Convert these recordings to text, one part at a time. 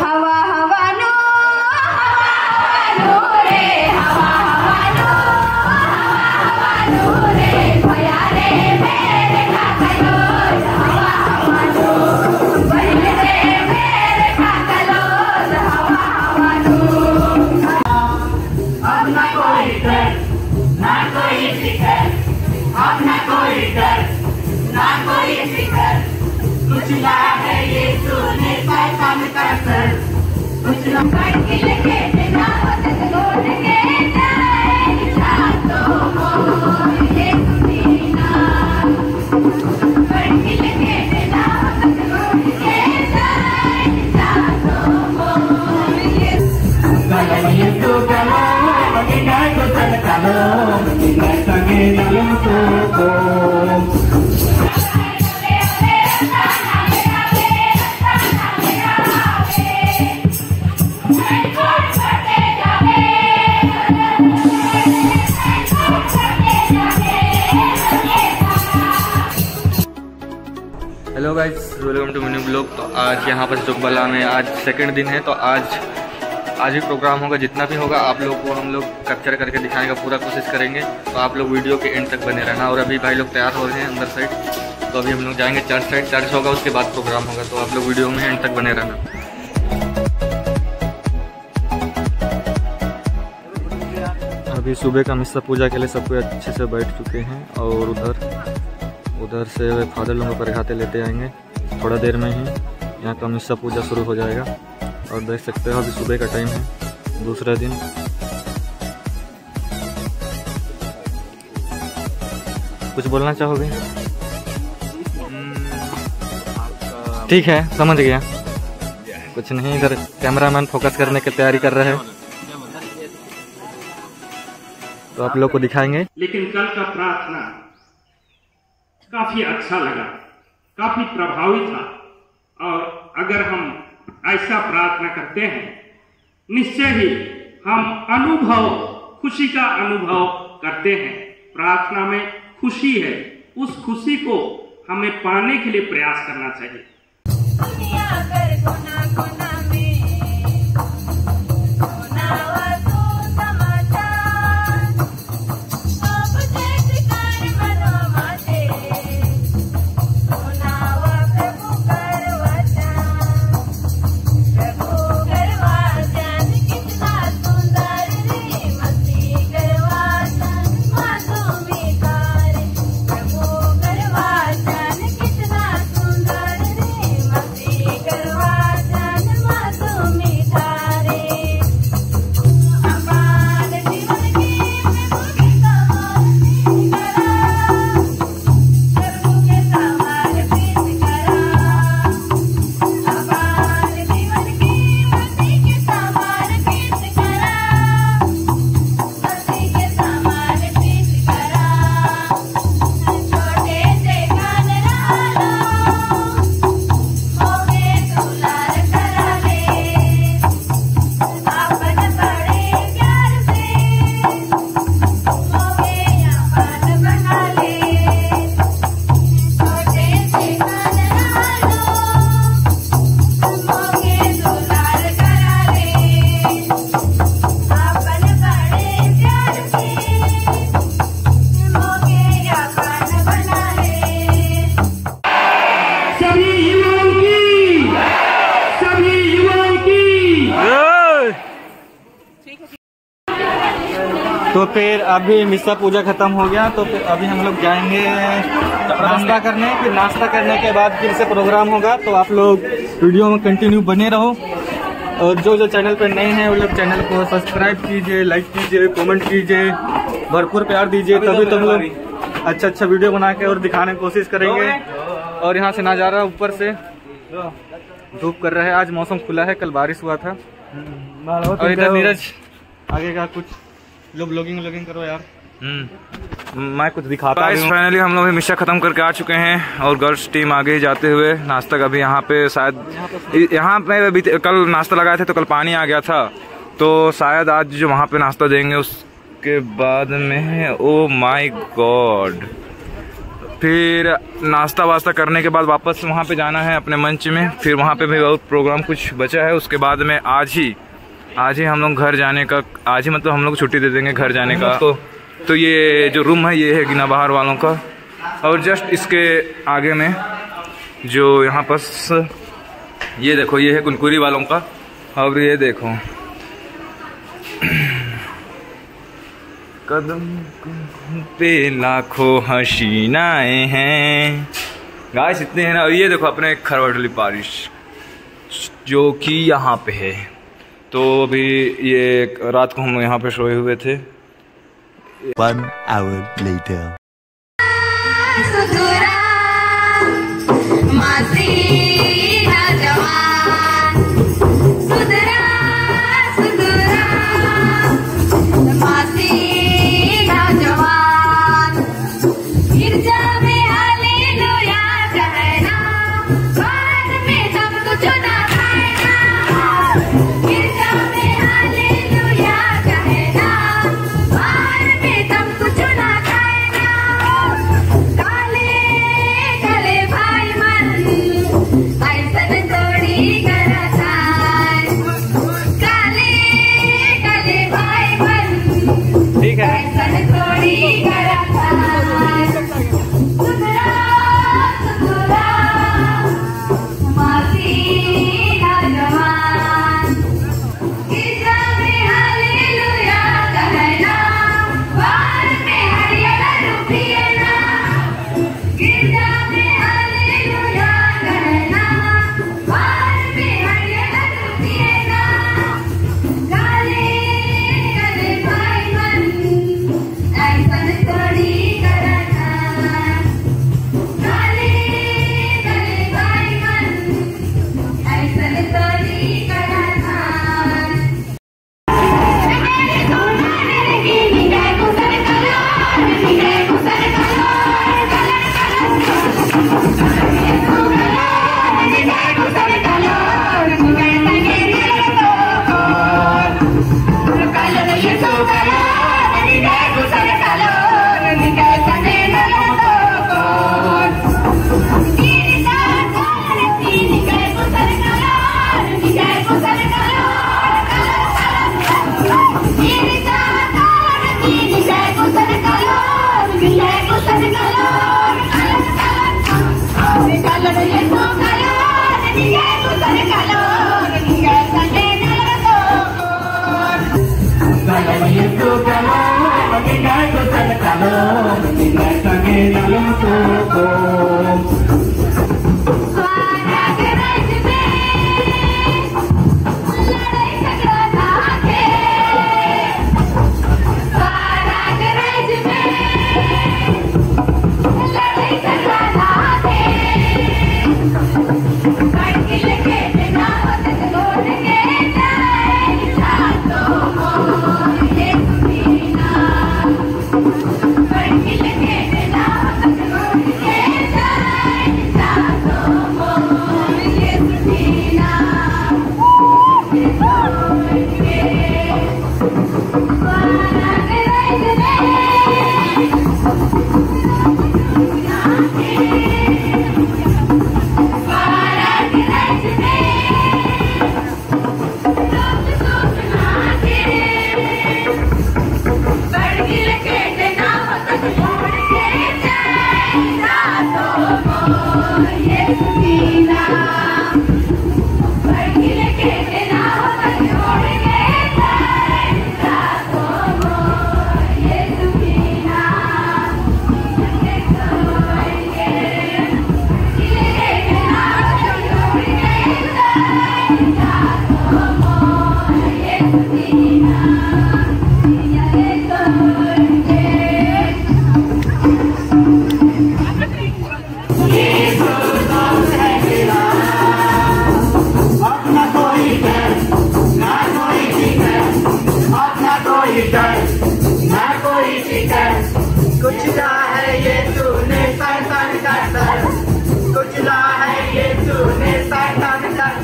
খাওয়া पैसा hello guys welcome to mini blog तो आज यहाँ पर चुकबला में आज सेकंड दिन है तो आज आज भी प्रोग्राम होगा, जितना भी होगा आप लोग को हम लोग कैप्चर करके दिखाने का पूरा कोशिश करेंगे। तो आप लोग वीडियो के एंड तक बने रहना। और अभी भाई लोग तैयार हो रहे हैं अंदर साइड तो अभी हम लोग जाएँगे चर्च साइड चर्च होगा, उसके बाद प्रोग्राम होगा तो आप लोग वीडियो में एंड तक बने रहना। अभी सुबह का मिस्सा पूजा के लिए सब कोई अच्छे से बैठ चुके हैं और उधर उधर से फादर लोगों पर खाते लेते आएँगे। थोड़ा देर में ही यहाँ का मिस्सा पूजा शुरू हो जाएगा। और देख सकते हो अभी सुबह का टाइम है, दूसरा दिन। कुछ बोलना चाहोगे? ठीक है, समझ गया। कुछ नहीं, इधर कैमरामैन फोकस करने की तैयारी कर रहे हैं। तो आप लोग को दिखाएँगे। लेकिन कल का प्रार्थना काफ़ी अच्छा लगा, काफ़ी प्रभावी था। और अगर हम ऐसा प्रार्थना करते हैं, निश्चय ही हम अनुभव, खुशी का अनुभव करते हैं। प्रार्थना में खुशी है। उस खुशी को हमें पाने के लिए प्रयास करना चाहिए। फिर अभी मिस्सा पूजा खत्म हो गया तो फिर अभी हम लोग जाएँगे नाश्ता करने फिर नाश्ता करने के बाद फिर से प्रोग्राम होगा तो आप लोग वीडियो में कंटिन्यू बने रहो। और जो जो चैनल पर नए हैं वो लोग चैनल को सब्सक्राइब कीजिए लाइक कीजिए कमेंट कीजिए भरपूर प्यार दीजिए तभी तो हम लोग अच्छा अच्छा वीडियो बना के और दिखाने की कोशिश करेंगे। और यहाँ से नज़ारा ऊपर से। धूप कर रहा है आज मौसम खुला है कल बारिश हुआ था। और इधर। नीरज आगे का कुछ लो ब्लॉगिंग व्लॉगिंग करो यार। मैं कुछ दिखाता गाइस फाइनली हम लोग मिशन खत्म करके आ चुके हैं और गर्ल्स टीम आगे जाते हुए। नाश्ता का भी यहाँ पे शायद यहाँ पे बीते- कल नाश्ता लगाए थे तो कल पानी आ गया था। तो शायद आज जो वहाँ पे नाश्ता देंगे उसके बाद में ओ माय गॉड फिर नाश्ता वास्ता करने के बाद वापस वहाँ पे जाना है अपने मंच में। फिर वहाँ पे भी बहुत प्रोग्राम कुछ बचा है। उसके बाद में आज ही आज ही हम लोग घर जाने का, आज ही मतलब हम लोग छुट्टी दे देंगे घर जाने का। तो तो ये जो रूम है, ये है गिना बाहर वालों का। और जस्ट इसके आगे में जो यहाँ पास ये देखो, ये है कुनकुरी वालों का। और ये देखो। कदम पे लाखों हसीनाएँ हैं। गाइस इतने हैं ना। और ये देखो, अपने खरवटली बारिश जो कि यहाँ पे है। तो अभी ये रात को हम यहाँ पे सोए हुए थे One hour later. सुधुरा मासी Kalon, hindi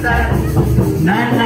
nine nine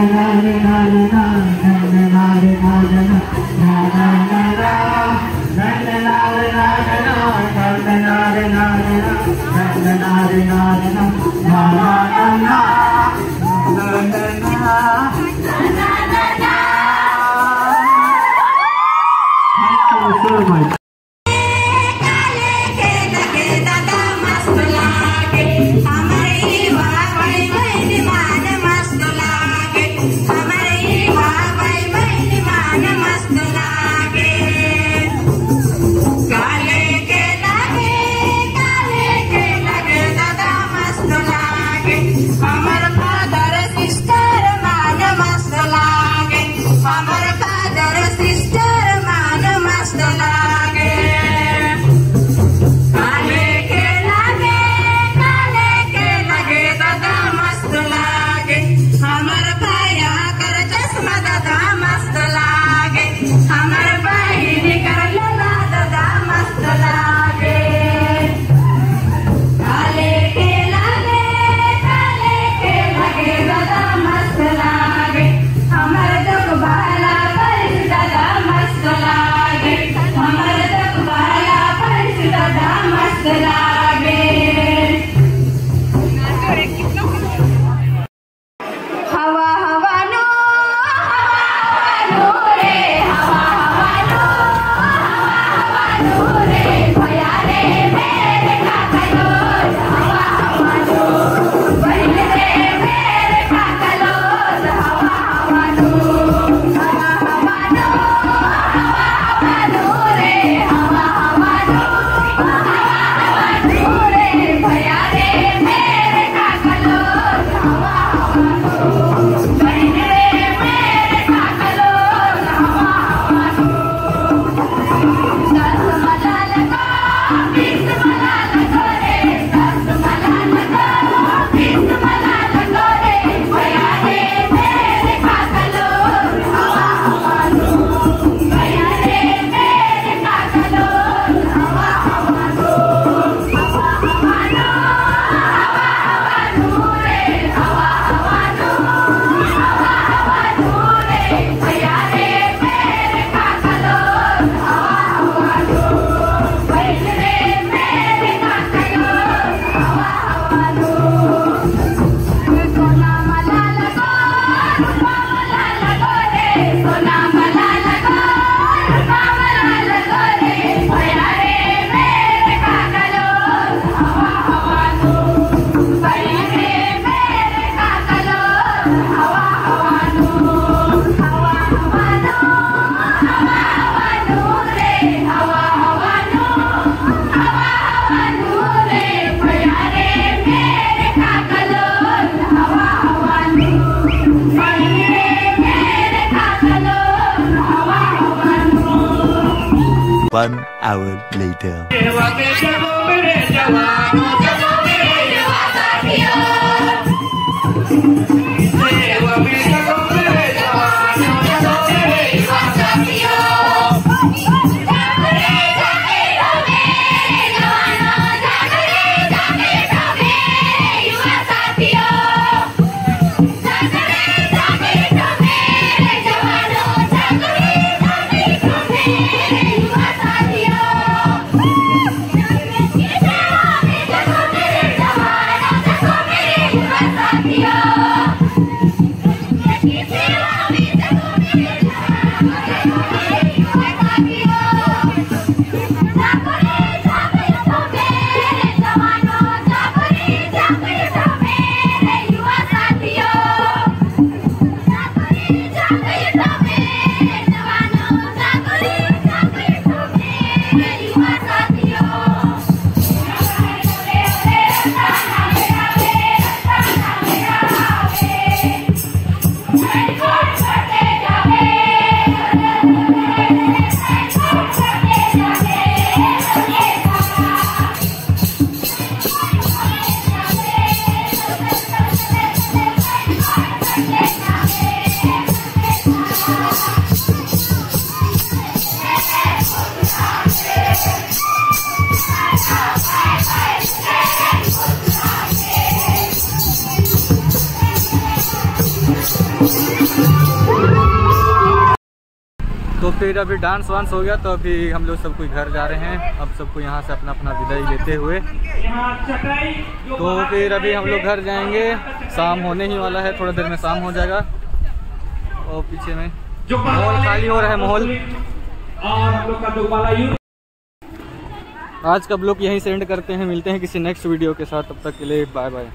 Thank you so much. hour later. Música फिर अभी डांस वांस हो गया तो अभी हम लोग सब कोई घर जा रहे हैं। अब सबको यहाँ से अपना अपना विदाई लेते हुए। तो फिर अभी हम लोग घर जाएँगे। शाम होने ही वाला है, थोड़ा देर में शाम हो जाएगा। और पीछे में माहौल खाली हो रहा है, माहौल। आज का ब्लॉग यहीं से एंड करते हैं, मिलते हैं किसी नेक्स्ट वीडियो के साथ। तब तक के लिए बाय बाय